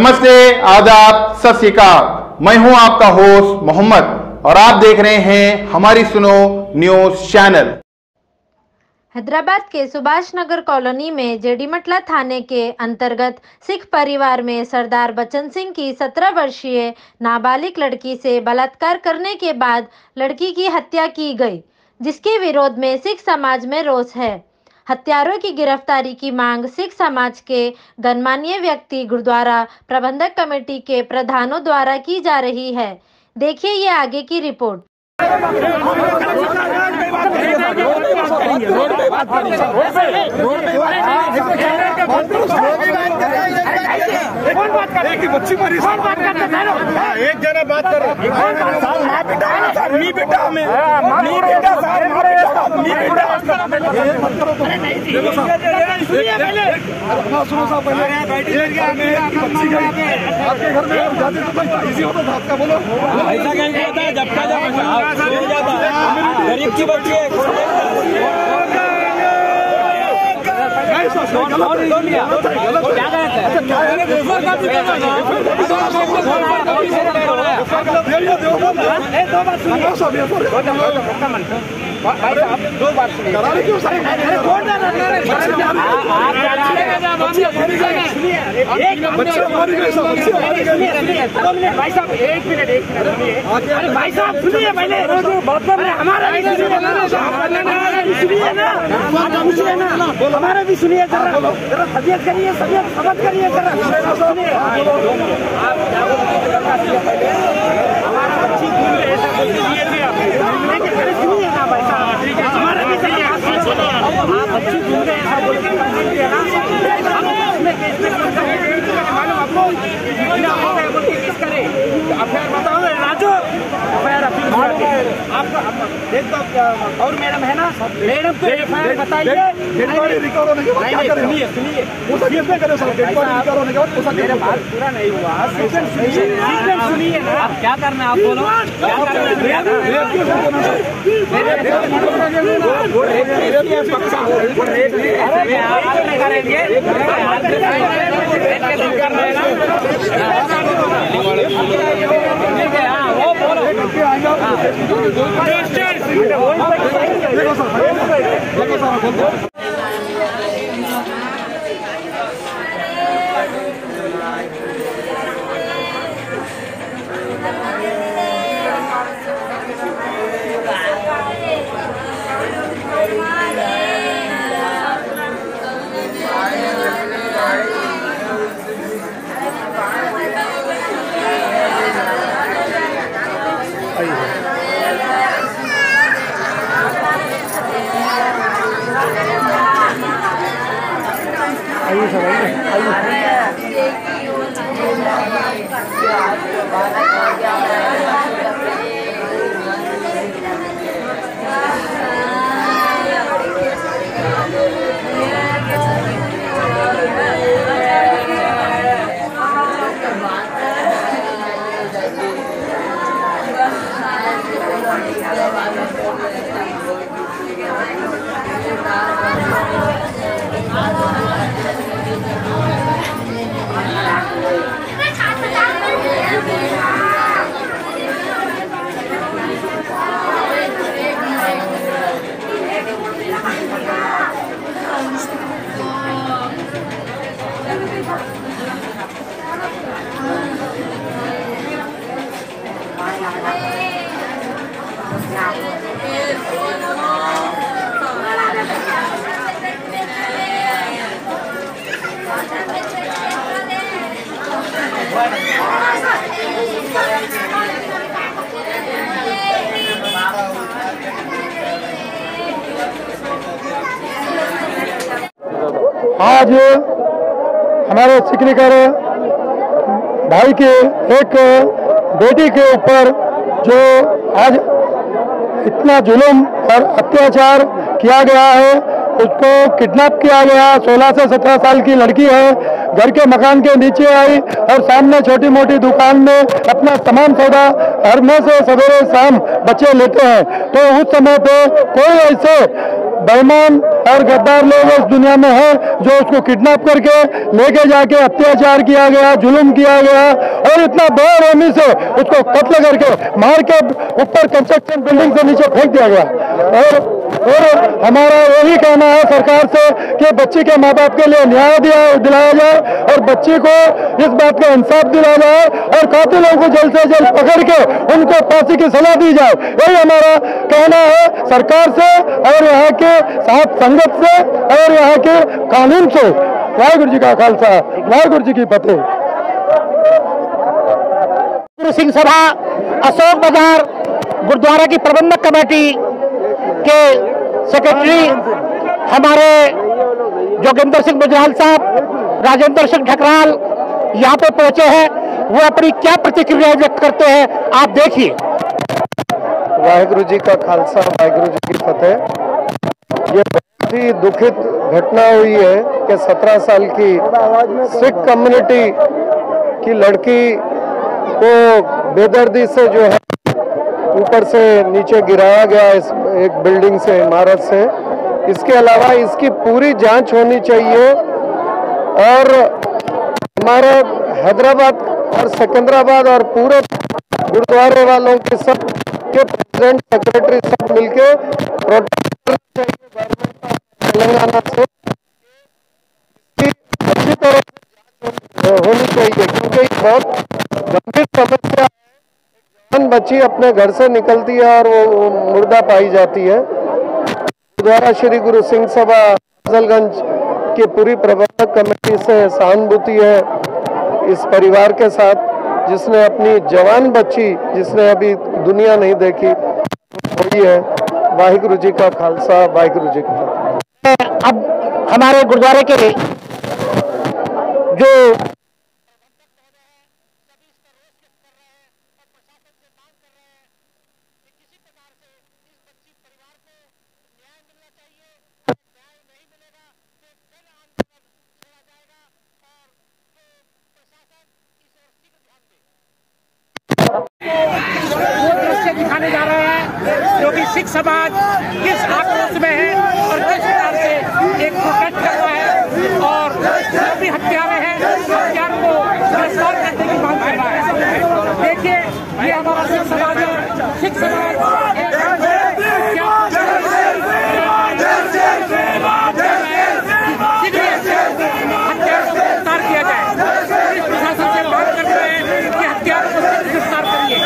नमस्ते, आदाब सत मैं हूँ आपका होस्ट मोहम्मद और आप देख रहे हैं हमारी सुनो न्यूज़ चैनल। हैदराबाद के सुभाष नगर कॉलोनी में जेडीमटला थाने के अंतर्गत सिख परिवार में सरदार बच्चन सिंह की सत्रह वर्षीय नाबालिग लड़की से बलात्कार करने के बाद लड़की की हत्या की गई, जिसके विरोध में सिख समाज में रोष है। हत्यारों की गिरफ्तारी की मांग सिख समाज के गणमान्य व्यक्ति गुरुद्वारा प्रबंधक कमेटी के प्रधानों द्वारा की जा रही है। देखिए ये आगे की रिपोर्ट। बच्ची मरी बात करते हाँ, एक जना बात कर। रहे माँ बेटा है मी बेटा हमें बेटा माँ बेटा। मी आपके घर में जाते तो इजी होता था आपका बोलो ऐसा कहीं होता है, जब का जब गरीब की बच्ची है दो कराने भाई साहब एक मिनट एक मिनट अरे भाई साहब सुनिए पहले। अरे हमारा सुनिए ना? सुनिए ना। हमारा भी सुनिए जरा। जरा तबियत करिए तबियत खबर करिए जरा। सुनिए। हमारा है सुनिए ना भाई साहब। हमारा भी आप बच्ची घूम रहे ऐसा बोल के कंप्लेंट किया ना मालूम आपको इतना हो गया बोल के किस करे अफेयर बताओ राजू अफेयर अपील आपका देख तो और मैडम है ना मैडम को बताइए डेड बॉडी रिकवर होने के बाद क्या करें सुनिए सुनिए वो सब ये करें सर डेड बॉडी रिकवर होने के बाद सब मेरा बात पूरा नहीं हुआ सीज़न सुनिए सीज़न सुनिए ना आप क्या करना है आप बोलो क्या करना है देखो सर देखो सर Bye. आज हमारे सिकलीकर भाई के एक बेटी के ऊपर जो आज इतना जुल्म और अत्याचार किया गया है, उसको किडनैप किया गया। 16 से 17 साल की लड़की है, घर के मकान के नीचे आई और सामने छोटी मोटी दुकान में अपना तमाम सौदा हर में से सवेरे शाम बच्चे लेते हैं। तो उस समय पे कोई ऐसे बेईमान और गद्दार लोग इस दुनिया में है जो उसको किडनैप करके लेके जाके अत्याचार किया गया, जुल्म किया गया और इतना बेरहमी से उसको कत्ल करके मार के ऊपर कंस्ट्रक्शन बिल्डिंग से नीचे फेंक दिया गया। और और हमारा यही कहना है सरकार से कि बच्ची के माँ बाप के लिए न्याय दिया, दिलाया जाए और बच्ची को इस बात का इंसाफ दिलाया जाए और कातिलों को जल्द से जल्द पकड़ के उनको फांसी की सलाह दी जाए। यही हमारा कहना है सरकार से और यहाँ के साथ संगत से और यहाँ के कानून से। वाहिगुरु जी का खालसा, वाहिगुरु जी की फतेह। गुरु सिंह सभा, अशोक बाज़ार, गुरुद्वारा की प्रबंधक कमेटी के सेक्रेटरी हमारे जोगिंदर सिंह बुजराल साहब, राजेंद्र सिंह ठकराल यहाँ पे पहुँचे हैं। वो अपनी क्या प्रतिक्रिया व्यक्त करते हैं, आप देखिए। वाहिगुरु जी का खालसा, वाहिगुरु जी की फतेह। ये बहुत ही दुखित घटना हुई है कि 17 साल की सिख कम्युनिटी की लड़की को बेदर्दी से जो है ऊपर से नीचे गिराया गया इस एक बिल्डिंग से, इमारत से। इसके अलावा इसकी पूरी जाँच होनी चाहिए और हमारे हैदराबाद और सिकंदराबाद और पूरे गुरुद्वारे वालों के सब के प्रेसिडेंट, सेक्रेटरी सब मिलके तेलंगाना से। अच्छी तरह होनी चाहिए, क्योंकि बहुत गंभीर समस्या बच्ची अपने घर से निकलती है और वो, मुर्दा पाई जाती है? गुरुद्वारा श्री गुरु सिंह सभा फजलगंज की पूरी प्रबंधक कमेटी से सहानुभूति है इस परिवार के साथ जिसने अपनी जवान बच्ची जिसने अभी दुनिया नहीं देखी हुई है वाहिगुरु जी का खालसा वाहिगुरु जी का अब हमारे गुरुद्वारे के जो वो दिखाने जा रहा है, जो कि सिख समाज किस आक्रोश में है और किस प्रकार से एक प्रोटेस्ट कर रहा है और जो भी हत्यारे हैं हत्यार को गिरफ़्तार करने की मांग कर रहा है देखिए ये हमारा सिख समाज है सिख समाज एक हत्यारों को गिरफ़्तार किया जाए पुलिस प्रशासन से मांग कर रहे हैं कि हत्यारों को शीघ्र गिरफ़्तार करिए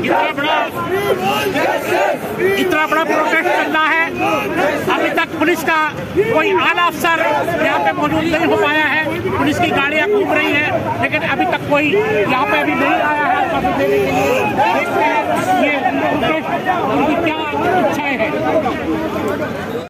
इतना बड़ा इतना बड़ा प्रोटेस्ट करना है। अभी तक पुलिस का कोई आला अफसर यहाँ पे मौजूद नहीं हो पाया है। पुलिस की गाड़ियाँ घूम रही हैं, लेकिन अभी तक कोई यहाँ पे अभी नहीं आया है। लिए देखते हैं ये प्रोटेस्ट उनकी क्या इच्छाएँ हैं।